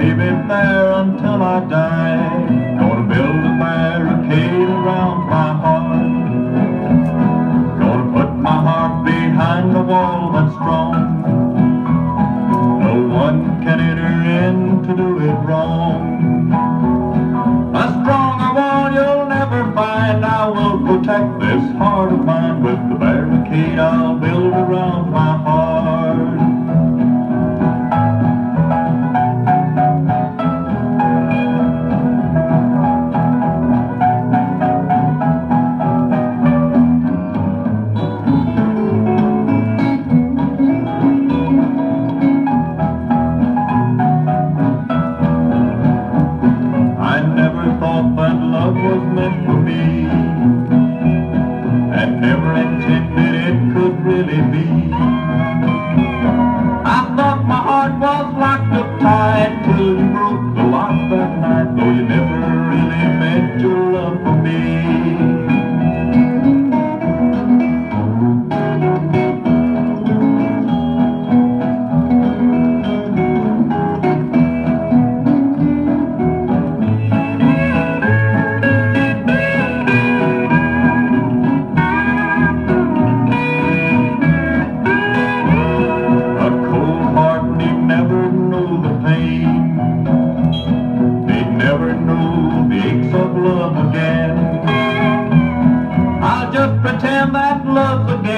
leave it there until I die. Gonna build a barricade around my heart. Gonna put my heart behind a wall that's strong. No one can enter in to do it wrong. A stronger wall you'll never find. I will protect this heart of mine with the barricade I'll build around my heart. Thank you. love again. I'll just pretend that love again.